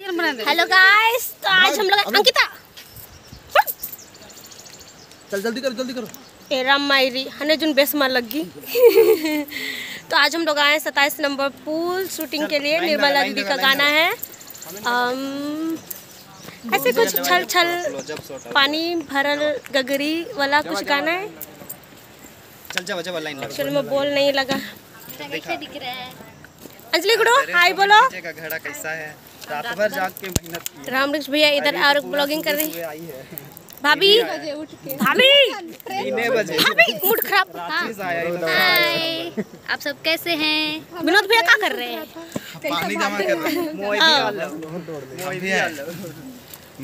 Hello guys तो आज हम लोग अंकिता। चल जल्दी करो जल्दी करो। एरा मायरी हने जुन बेसमा लगी। तो आज हम लोग आए सत्ताईस नंबर पूल शूटिंग के लिए। निर्मला दीदी का गाना है। अम, ऐसे कुछ छल छल पानी भरल गगरी वाला कुछ गाना है। चल जा बजा लाइन लगा चलो मैं बोल नहीं लगा। दिख। रहा है। अंजलि गुड़ो हाय बोलो। का घड़ा कैसा है? रात भर जाग के मेहनत की रामकृष्ण भैया इधर और ब्लॉगिंग कर रही। है। भाभी? भाभी? भाभी मूड खराब। ही आप सब कैसे हैं? विनोद भैया क्या कर रहे हैं? पानी जमा कर रहे हैं। मोई भी आ लो मोई भी आ लो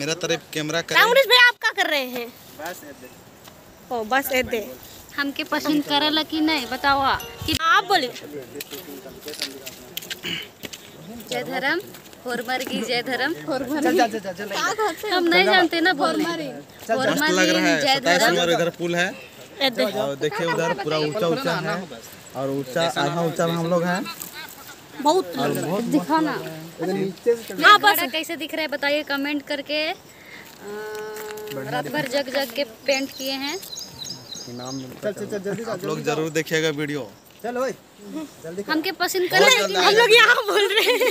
मेरा तरफ़ कैमरा करे। रामकृष्ण भैया आप क्या कर रहे हैं? बस ओ बस ऐसे। हमके पसंद करला कि नहीं बताओ कि आप बोलिए जय धर्म। होरमर की जय धर्म। चल जा जा चल हम नहीं जानते ना बोलने जय धर्म। इधर पुल है। और देखिए उधर पूरा ऊँचा ऊँचा है। और ऊँचा आधा ऊँचा में हम लोग हैं। बहुत दिखाना हाँ। बस। कैसे दिख रहा है बताइए कमेंट करके। रात भर जग जग के पेंट किए हैं। इनाम मिलता चल चल जल्दी आप लोग ज़रूर देखिएगा वीडियो। चल ओए जल्दी हमके पसंद कर। हम लोग यहाँ बोल रहे हैं।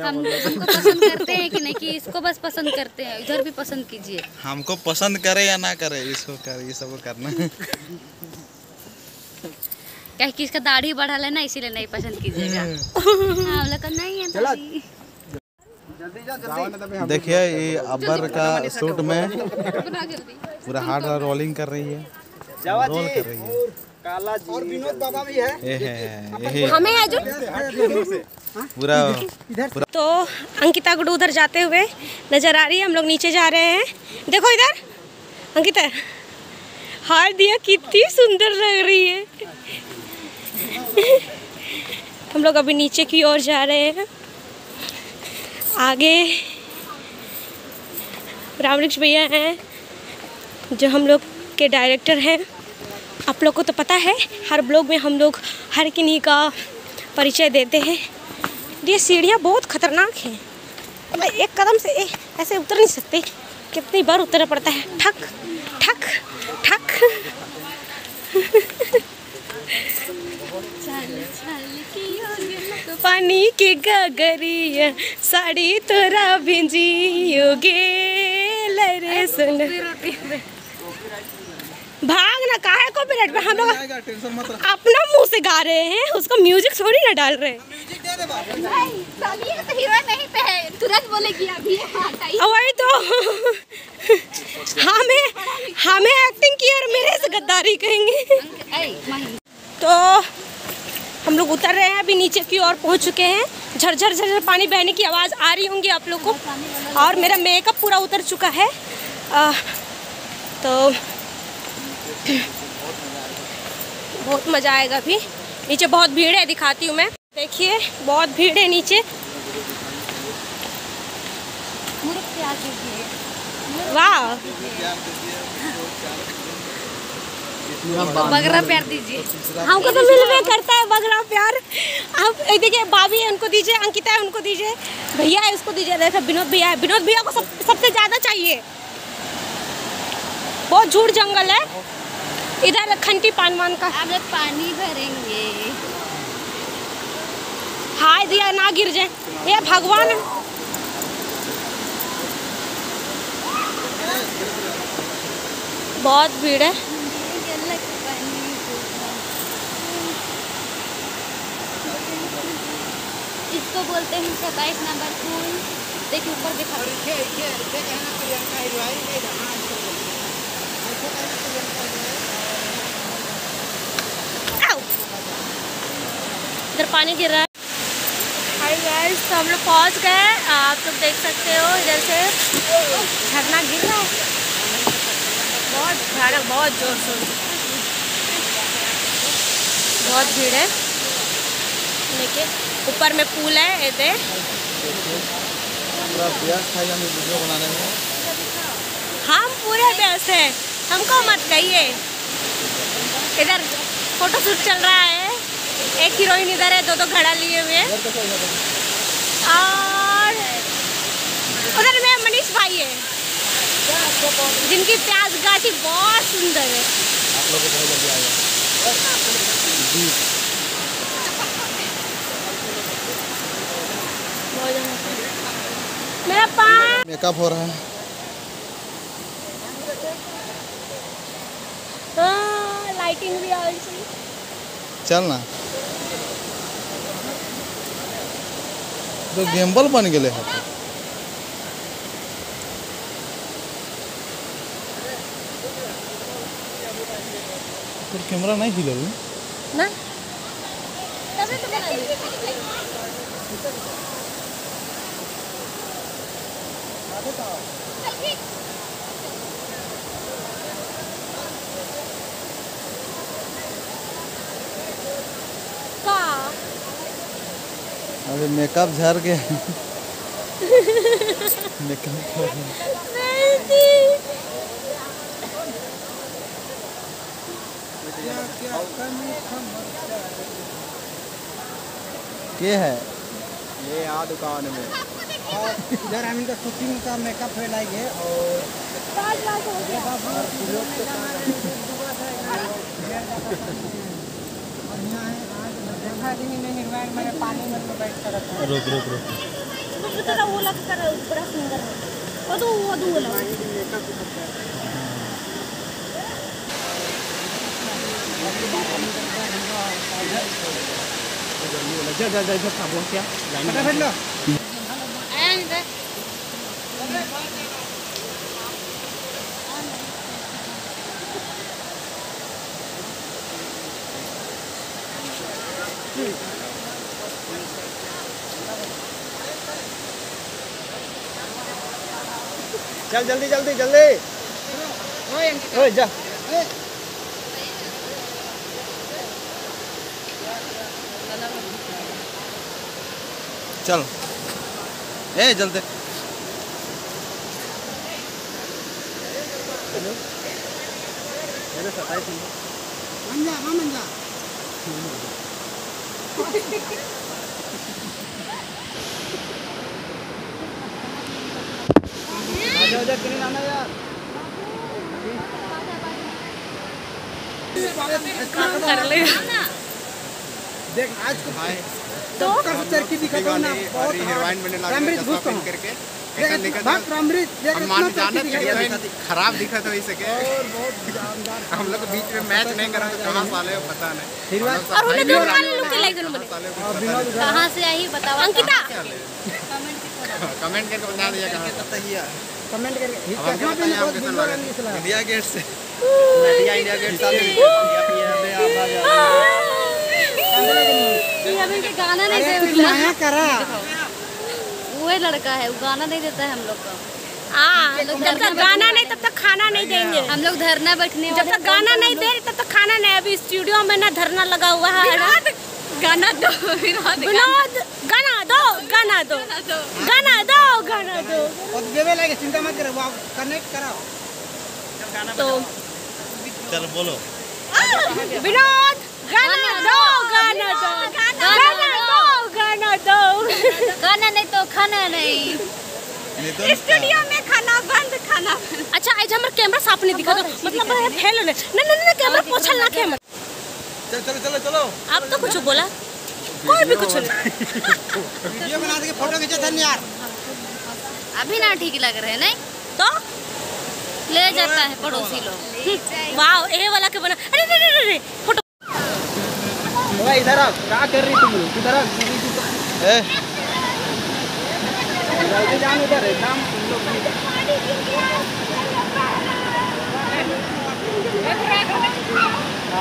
हम हमको पसंद करते हैं कि नहीं कि इसको बस पसंद करते हैं इधर भी पसंद कीजिए। हमको पसंद करे या ना करे इसको कर ये सब करना क्या कि इसका दाढ़ी बढ़ा है ना इसीलिए नहीं पसंद कीजिएगा। हाँ, हम लोग नहीं है जल्दी देखिए ये अब्बर का सूट में पूरा हार्ड रोलिंग कर रही है। जावा रोल जी। कर रही है। काला जी। और विनोद बाबा भी है। है हमें अर्जुन पूरा तो अंकिता गुडू उधर जाते हुए नज़र आ रही है। हम लोग नीचे जा रहे हैं। देखो इधर। अंकिता हार दिया कितनी सुंदर लग रही है। हम लोग अभी नीचे की ओर जा रहे हैं। आगे रामवृक्ष भैया हैं जो हम लोग के डायरेक्टर हैं। आप लोग को तो पता है हर ब्लॉग में हम लोग हर किन्हीं का परिचय देते हैं। ये सीढ़ियाँ बहुत खतरनाक हैं। मैं एक कदम से ए, ऐसे उतर नहीं सकते। कितनी बार उतरना पड़ता है। ठक ठक ठक। पानी के गगरिया साड़ी तोरा भिंजी योगे लरे सुन। भाग ना काहे को मिनट में हम लोग अपना मुँह से गा रहे हैं उसको म्यूज़िक थोड़ी ना डाल रहे। हैं। तुरंत बोलेगी अभी अब वही तो। हमें हमें एक्टिंग की और मेरे से गद्दारी कहेंगे। तो हम लोग उतर रहे हैं अभी नीचे की ओर पहुँच चुके हैं। झरझर झरझर पानी बहने की आवाज़ आ रही होंगी आप लोग को। और मेरा मेकअप पूरा उतर चुका है। आ, तो बहुत मज़ा आएगा अभी। नीचे बहुत भीड़ है दिखाती हूँ मैं। देखिए बहुत भीड़ है नीचे। वाह। बगरा प्यार दीजिए। हमको तो मिलवे करता है बगरा प्यार। आप देखिए भाभी है उनको दीजिए अंकिता है उनको दीजिए। भैया है उसको दीजिए। देखो विनोद भैया है विनोद भैया को सब सबसे ज़्यादा चाहिए। बहुत झूठ जंगल है। इधर खंटी पान मान का। हम लोग पानी भरेंगे। हाय दिया ना गिर जाए। ये भगवान बहुत भीड़ है। इसको बोलते हैं सत्ताईस नंबर फूल देखिए ऊपर दिखा। आओ। इधर पानी गिर रहा है। हाय गाइस तो हम लोग पहुँच गए। आप लोग देख सकते हो इधर से। झरना गिर रहा है। बहुत भयानक बहुत ज़ोर शोर बहुत भीड़ है। देखिए ऊपर में पुल है इधर पूरा हम वीडियो बनाने में। हम पूरे व्यस्त हैं। हमको मत कहिए। इधर फ़ोटो शूट चल रहा है। एक हीरोइन इधर है, दो दो घड़ा लिए हुए और उधर में मनीष भाई है, जिनकी प्याज गाछी बहुत सुंदर है। मेरा मेकअप हो रहा है। हाँ, लाइटिंग भी आ चल ना। तो गेम्बल बन गए है तो कैमरा नहीं हिलल ना? तो बना का अरे मेकअप झड़ गया मेकअप हो के। है? ये यहाँ दुकान में। इधर हम इनका शूटिंग का मेकअप है लाएँगे और पाँच लाख हो रुक रुक रुक मुझे तो वो लग कर बड़ा सुंदर है। वो तो वो तो वाला। जा जा जा साबुन क्या? चल जल्दी जल्दी जल्दी। ओए जा। चल। ए जल्दी। मंजा हाँ मंजा नाना यार? देख आज को तो कल चरखी हूँ ना बहुत हीरोइन बनने लगा करके। थी। खराब दिखा था वैसे के और बहुत जानदार हम लोग बीच में मैच नहीं करा तो कहाँ साले पता नहीं। और उन्हें तो कि लाइक साले कहाँ से आई बताओ। अंकिता! कमेंट करके बता दिया कहाँ कमेंट करके चश्मा बहुत लगे? इंडिया गेट से। इंडिया इंडिया गेट के गाना नहीं दे करा। वो लड़का है वो गाना नहीं देता है हम लोग को। हाँ जब तक गाना नहीं तब तक खाना नहीं देंगे। हम लोग धरना बैठने जब तक गाना नहीं दे तब तक खाना नहीं। अभी स्टूडियो में ना धरना लगा हुआ है गाना दो विनोद गाना। दो गाना दो। गाना दो। गाना दो देवे लगे चिंता मत करो कनेक्ट कराओ। तो चल बोलो। विनोद गाना दो गाना दो। गाना गाना दो। गाना नहीं तो खाना नहीं। नहीं तो स्टूडियो में खाना बंद खाना बंद। अच्छा आज हमारा कैमरा साफ़ नहीं दिखा दो। मतलब फेल होने नहीं नहीं नहीं कैमरा पोछल ना के मत चल चलो चलो चलो। आप तो कुछ बोला। कोई भी कुछ नहीं वीडियो बना के फ़ोटो खींचा था यार। अभी ना ठीक लग रहे नहीं? तो? ले जाता है पड़ोसी लोग। वाओ ए वाला के बना। अरे अरे अरे फ़ोटो। ओए इधर आ क्या कर रही तुम इधर आ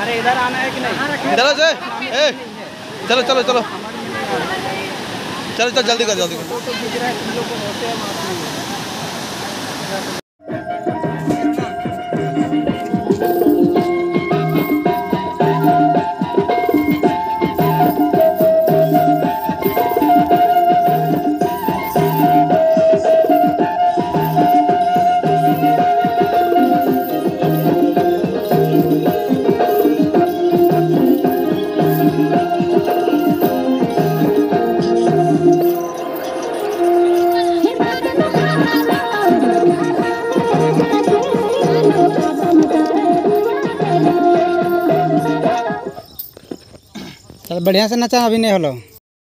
अरे इधर आना है कि नहीं? चलो से ए चलो चलो चलो। चलो चलो जल्दी कर जल्दी कर। बढ़िया से नचा अभी नहीं हलो।